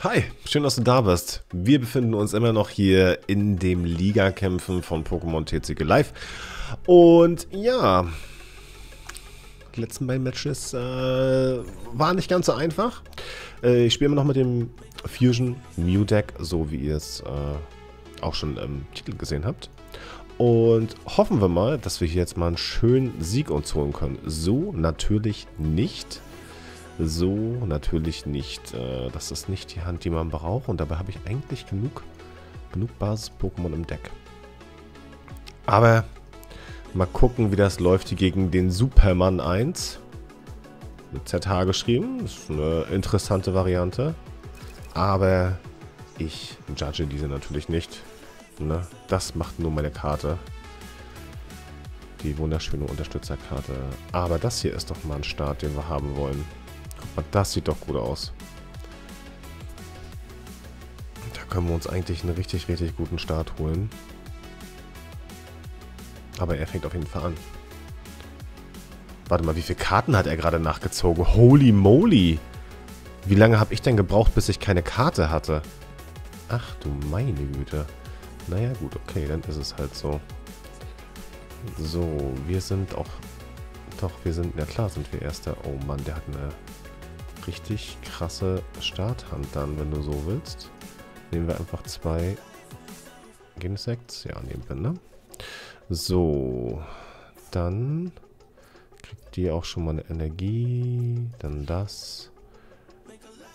Hi, schön, dass du da bist. Wir befinden uns immer noch hier in dem Liga-Kämpfen von Pokémon TCG Live. Und ja, die letzten beiden Matches äh, waren nicht ganz so einfach. Äh, ich spiele immer noch mit dem Fusion Mew Deck, so wie ihr es äh, auch schon im Titel gesehen habt. Und hoffen wir mal, dass wir hier jetzt mal einen schönen Sieg uns holen können. So natürlich nicht. So natürlich nicht. Äh, das ist nicht die Hand, die man braucht. Und dabei habe ich eigentlich genug, genug Basis-Pokémon im Deck. Aber mal gucken, wie das läuft hier gegen den Superman 1. Mit ZH geschrieben. Das ist eine interessante Variante. Aber ich judge diese natürlich nicht. Ne? Das macht nur meine Karte. Die wunderschöne Unterstützerkarte. Aber das hier ist doch mal ein Start, den wir haben wollen. Mal, das sieht doch gut aus. Da können wir uns eigentlich einen richtig, richtig guten Start holen. Aber er fängt auf jeden Fall an. Warte mal, wie viele Karten hat er gerade nachgezogen? Holy moly! Wie lange habe ich denn gebraucht, bis ich keine Karte hatte? Ach du meine Güte. Naja, gut, okay, dann ist es halt so. So, wir sind auch... Doch, wir sind... Ja klar sind wir Erster. Oh Mann, der hat eine richtig krasse Starthand dann, wenn du so willst. Nehmen wir einfach zwei Genesects. Ja, nehmen wir, ne? So, dann kriegt die auch schon mal eine Energie. Dann das.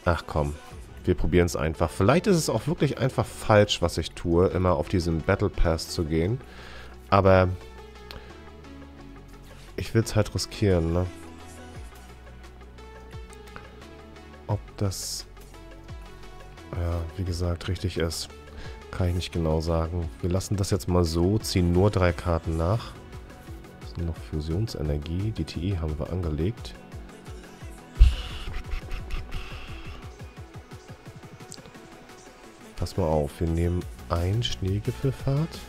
Ach komm, wir probieren es einfach. Vielleicht ist es auch wirklich einfach falsch, was ich tue, immer auf diesen Battle Pass zu gehen. Aber ich will es halt riskieren, ne? Ob das, ja, wie gesagt, richtig ist, kann ich nicht genau sagen. Wir lassen das jetzt mal so, ziehen nur drei Karten nach. Das sind noch Fusionsenergie. Die TI haben wir angelegt. Pass mal auf, wir nehmen ein Schneegipfelfahrt.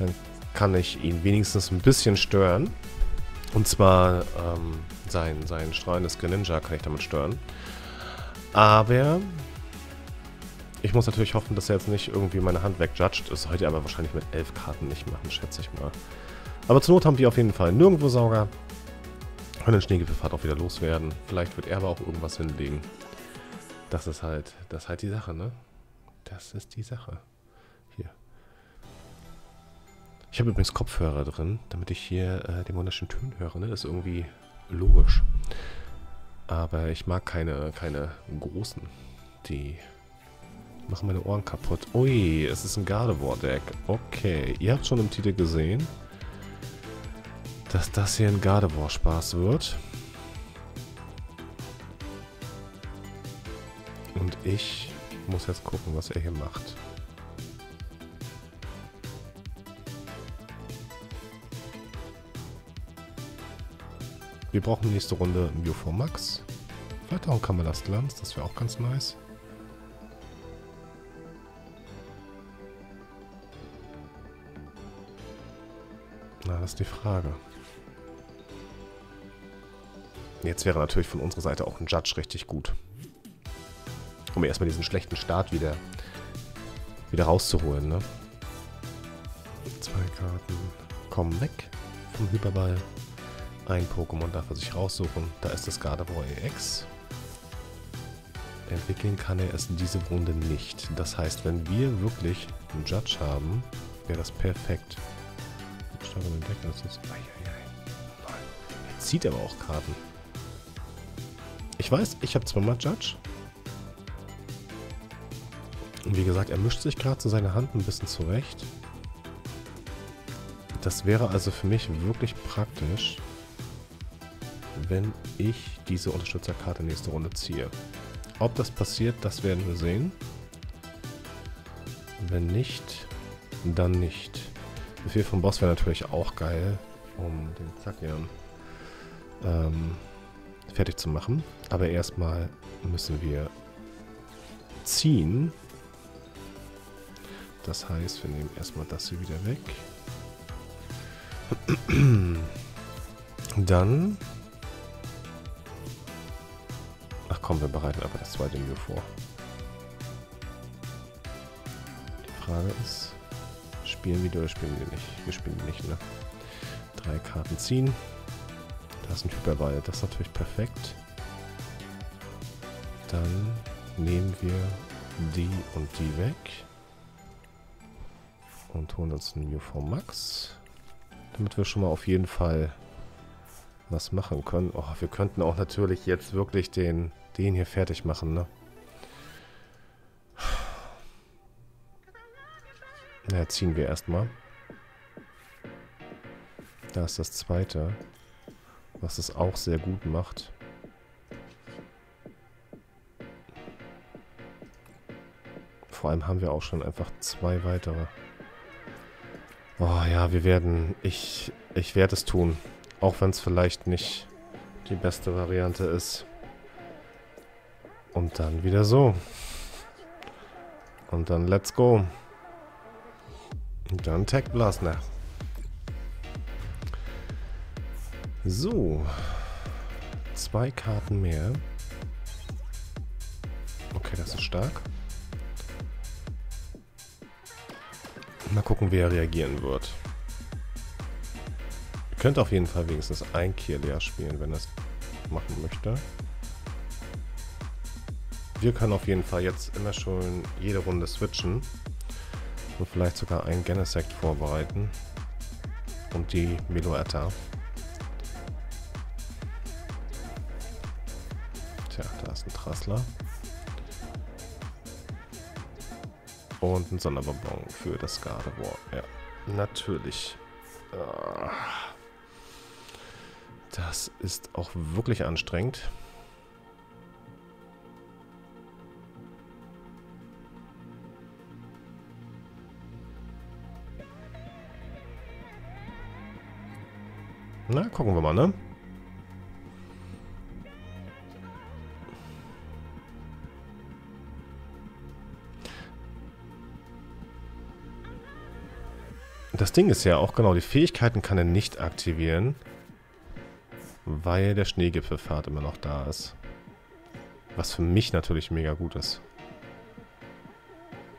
Dann kann ich ihn wenigstens ein bisschen stören. Und zwar ähm, sein, sein strahlendes Greninja kann ich damit stören. Aber ich muss natürlich hoffen, dass er jetzt nicht irgendwie meine Hand wegjudgt. Das sollte er aber wahrscheinlich mit elf Karten nicht machen, schätze ich mal. Aber zur Not haben wir auf jeden Fall nirgendwo Sauger. Können den Schneegipfelfahrt auch wieder loswerden. Vielleicht wird er aber auch irgendwas hinlegen. Das ist halt, das ist halt die Sache, ne? Das ist die Sache. Ich habe übrigens Kopfhörer drin, damit ich hier äh, den wunderschönen Tönen höre, ne? Das ist irgendwie logisch. Aber ich mag keine, keine großen. Die machen meine Ohren kaputt. Ui, es ist ein Gardevoir-Deck. Okay, ihr habt schon im Titel gesehen dass das hier ein Gardevoir-Spaß wird. Und ich muss jetzt gucken, was er hier macht. Wir brauchen nächste Runde ein Bio Max. Vielleicht auch ein Kamelas Glanz, das wäre auch ganz nice. Na, das ist die Frage. Jetzt wäre natürlich von unserer Seite auch ein Judge richtig gut. Um erstmal diesen schlechten Start wieder, wieder rauszuholen, ne? Zwei Karten kommen weg vom Hyperball. Ein Pokémon darf er sich raussuchen. Da ist das Gardevoir EX. Entwickeln kann er es in dieser Runde nicht. Das heißt, wenn wir wirklich einen Judge haben, wäre das perfekt. Jetzt zieht er aber auch Karten. Ich weiß, ich habe zweimal Judge. Und wie gesagt, er mischt sich gerade zu seiner Hand ein bisschen zurecht. Das wäre also für mich wirklich praktisch, wenn ich diese Unterstützerkarte nächste Runde ziehe. Ob das passiert, das werden wir sehen. Wenn nicht, dann nicht. Befehl vom Boss wäre natürlich auch geil, um den Zackern ähm, fertig zu machen. Aber erstmal müssen wir ziehen. Das heißt, wir nehmen erstmal das hier wieder weg. Dann... komm, wir bereiten einfach das zweite Menü vor. Die Frage ist, spielen wir oder spielen wir nicht? Wir spielen nicht, ne? Drei Karten ziehen. Da ist ein Typ. Das ist natürlich perfekt. Dann nehmen wir die und die weg. Und holen uns einen UV Max. Damit wir schon mal auf jeden Fall was machen können. Oh, wir könnten auch natürlich jetzt wirklich den, den hier fertig machen, ne? Na, ziehen wir erstmal. Da ist das zweite, was es auch sehr gut macht. Vor allem haben wir auch schon einfach zwei weitere. Oh ja, wir werden... Ich, ich werde es tun. Auch wenn es vielleicht nicht die beste Variante ist. Und dann wieder so. Und dann let's go. Und dann Tech Blasner. So. Zwei Karten mehr. Okay, das ist stark. Mal gucken, wie er reagieren wird. Ihr könnt auf jeden Fall wenigstens ein Kirlia spielen, wenn er es machen möchte. Wir können auf jeden Fall jetzt immer schon jede Runde switchen. Und vielleicht sogar einen Genesect vorbereiten. Und die Meloetta. Tja, da ist ein Trassler. Und ein Sonderbonbon für das Gardevoir. Ja, natürlich. Ah. Das ist auch wirklich anstrengend. Na, gucken wir mal, ne? Das Ding ist ja auch genau, die Fähigkeiten kann er nicht aktivieren, weil der Schneegipfelpfad immer noch da ist. Was für mich natürlich mega gut ist.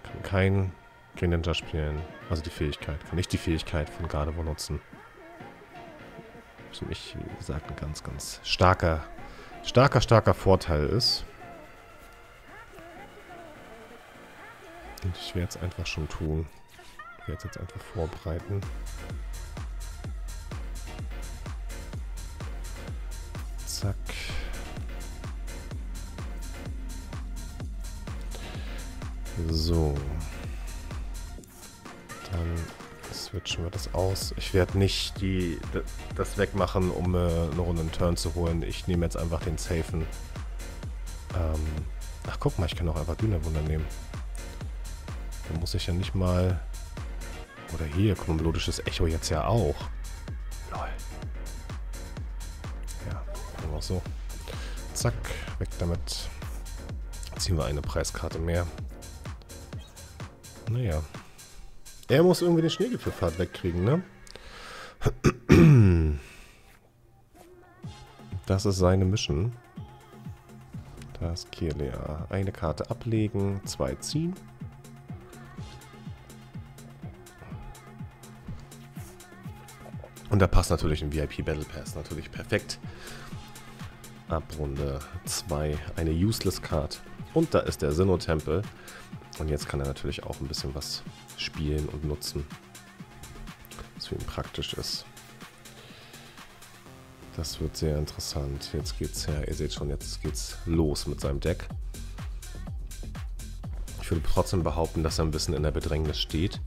Kann kein Green Ninja spielen. Also die Fähigkeit. Kann nicht die Fähigkeit von Gardevoir nutzen. Für mich, wie gesagt, ein ganz, ganz starker, starker, starker Vorteil ist. Und ich werde es einfach schon tun werde es jetzt einfach vorbereiten. Zack. So. Switchen wir das aus. Ich werde nicht die, das wegmachen, um äh, eine Runde einen Turn zu holen. Ich nehme jetzt einfach den Safen. Ähm, ach, guck mal, ich kann auch einfach Dünnerwunder nehmen. Dann muss ich ja nicht mal oder hier, melodisches Echo jetzt ja auch. Lol. Ja, einfach so. Zack, weg damit. Ziehen wir eine Preiskarte mehr. Naja. Er muss irgendwie den Schneegipfelpfad wegkriegen, ne? Das ist seine Mission. Das Kirlia. Eine Karte ablegen, zwei ziehen. Und da passt natürlich ein VIP Battle Pass natürlich perfekt. Ab Runde 2 eine Useless Card. Und da ist der Sinnoh-Tempel. Und jetzt kann er natürlich auch ein bisschen was spielen und nutzen. Was für ihn praktisch ist. Das wird sehr interessant. Jetzt geht's ja, ihr seht schon, jetzt geht's los mit seinem Deck. Ich würde trotzdem behaupten, dass er ein bisschen in der Bedrängnis steht.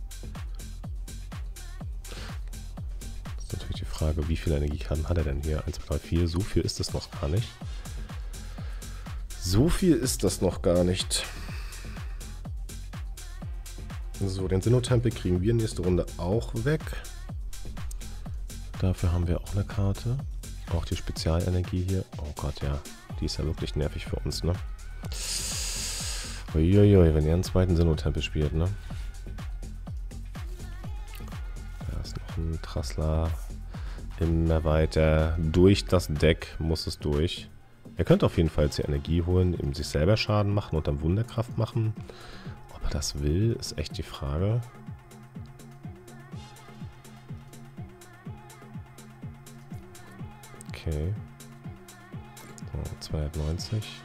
Frage, wie viel Energiekarten hat er denn hier? 1, 2, 3, 4. So viel ist das noch gar nicht. So viel ist das noch gar nicht. So, den Sinnoh-Tempel kriegen wir nächste Runde auch weg. Dafür haben wir auch eine Karte. Auch die Spezialenergie hier. Oh Gott, ja. Die ist ja wirklich nervig für uns, ne? Uiuiui, wenn er einen zweiten Sinnoh-Tempel spielt, ne? Da ist noch ein Trassler. Immer weiter. Durch das Deck muss es durch. Er könnte auf jeden Fall jetzt die Energie holen, ihm sich selber Schaden machen und dann Wunderkraft machen. Das will, ist echt die Frage. Okay. So, 290.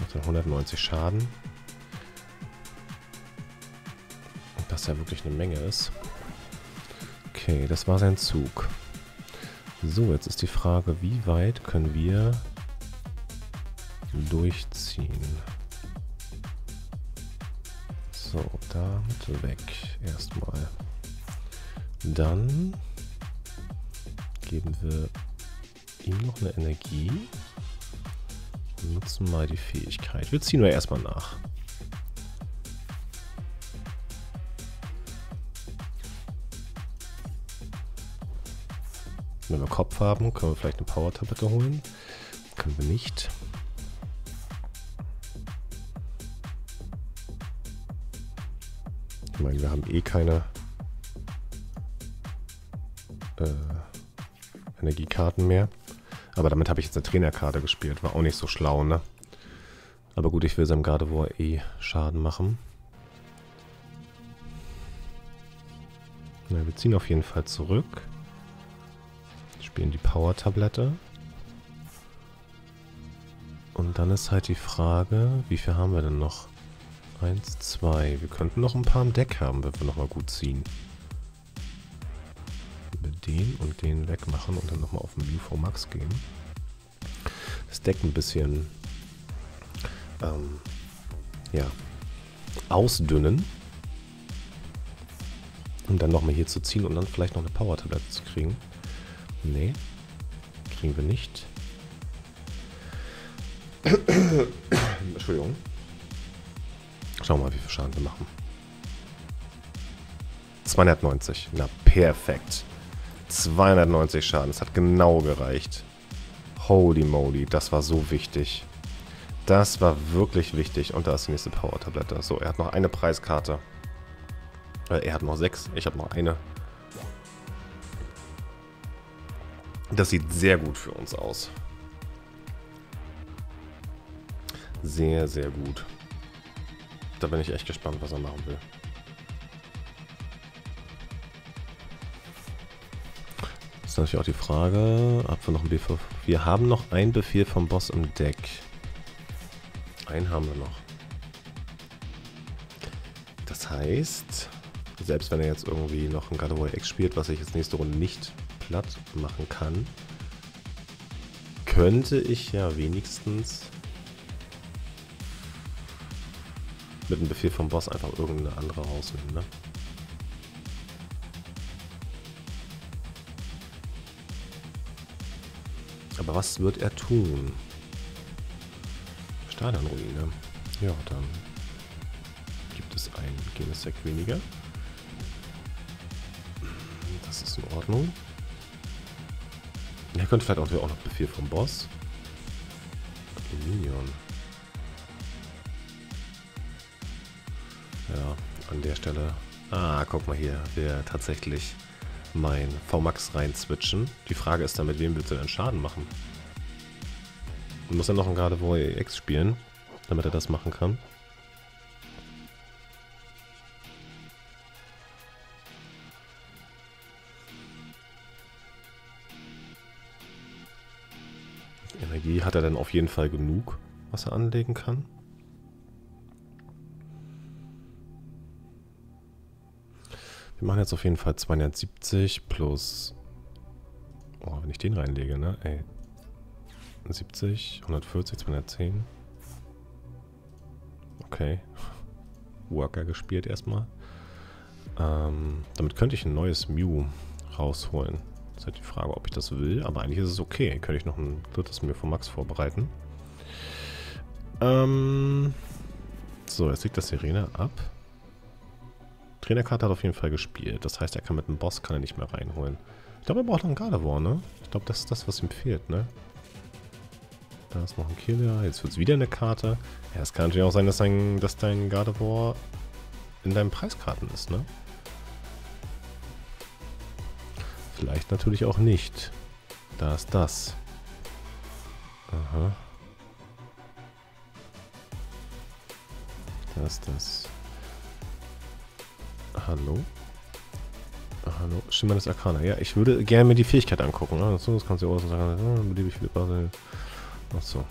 Macht dann 190 Schaden. Und das ja wirklich eine Menge ist. Okay, das war sein Zug. So, jetzt ist die Frage, wie weit können wir durchziehen? So, damit weg erstmal. Dann geben wir ihm noch eine Energie und nutzen mal die Fähigkeit. Wir ziehen wir erstmal nach. Wenn wir Kopf haben, können wir vielleicht eine Power-Tablette holen. Können wir nicht. Meine, wir haben eh keine äh, Energiekarten mehr. Aber damit habe ich jetzt eine Trainerkarte gespielt. War auch nicht so schlau, ne? Aber gut, ich will seinem Gardevoir eh Schaden machen. Na, wir ziehen auf jeden Fall zurück spielen die Power-Tablette. Und dann ist halt die Frage, wie viel haben wir denn noch? Eins, zwei. Wir könnten noch ein paar im Deck haben, wenn wir nochmal gut ziehen. Den und den wegmachen und dann nochmal auf den UFO Max gehen. Das Deck ein bisschen ähm, ja, ausdünnen. Um dann nochmal hier zu ziehen und dann vielleicht noch eine Power-Tablette zu kriegen. Nee. Kriegen wir nicht. Entschuldigung. Schauen wir mal, wie viel Schaden wir machen. 290. Na, perfekt. 290 Schaden. Das hat genau gereicht. Holy moly, das war so wichtig. Das war wirklich wichtig. Und da ist die nächste Power-Tablette. So, er hat noch eine Preiskarte. Äh, er hat noch sechs. Ich habe noch eine. Das sieht sehr gut für uns aus. Sehr, sehr gut. Da bin ich echt gespannt, was er machen will. Das ist natürlich auch die Frage, ob wir noch einen Befehl... Wir haben noch einen Befehl vom Boss im Deck. Einen haben wir noch. Das heißt, selbst wenn er jetzt irgendwie noch ein God X spielt, was ich jetzt nächste Runde nicht platt machen kann, könnte ich ja wenigstens mit einem Befehl vom Boss einfach irgendeine andere rausnehmen, ne? Aber was wird er tun? Stadionruine. Ja, dann gibt es ein Genesec weniger. Das ist in Ordnung. Er könnte vielleicht auch, noch Befehl vom Boss. Der Stelle. Ah, guck mal hier. Wir tatsächlich mein VMAX rein switchen. Die Frage ist dann, mit wem willst du denn Schaden machen? Muss er noch ein Gardevoir EX spielen, damit er das machen kann? Energie hat er dann auf jeden Fall genug, was er anlegen kann. Wir machen jetzt auf jeden Fall 270 plus... Oh, wenn ich den reinlege, ne? Ey. 70, 140, 210. Okay. Worker gespielt erstmal. Ähm, damit könnte ich ein neues Mew rausholen. Ist halt die Frage, ob ich das will, aber eigentlich ist es okay. Könnte ich noch ein drittes mir von Max vorbereiten. Ähm so, jetzt liegt das Sirene ab. Trainerkarte hat auf jeden Fall gespielt. Das heißt, er kann mit dem Boss kann er nicht mehr reinholen. Ich glaube, er braucht noch einen Gardevoir, ne? Ich glaube, das ist das, was ihm fehlt, ne? Da ist noch ein Killer. Jetzt wird es wieder eine Karte. Ja, es kann natürlich auch sein, dass dein, dass dein Gardevoir in deinen Preiskarten ist, ne? vielleicht natürlich auch nicht. Da ist das. Aha. Da ist das. Hallo? Hallo? Schimmer des Arcana. Ja, ich würde gerne mir die Fähigkeit angucken. Ne? Das kannst du auch sagen. Beliebig viele Basel. Achso.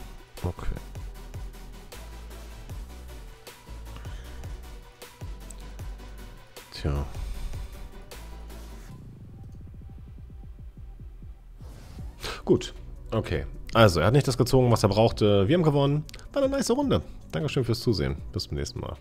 Okay. Tja. Gut. Okay. Also, er hat nicht das gezogen, was er brauchte. Wir haben gewonnen. War eine nice Runde. Dankeschön fürs Zusehen. Bis zum nächsten Mal.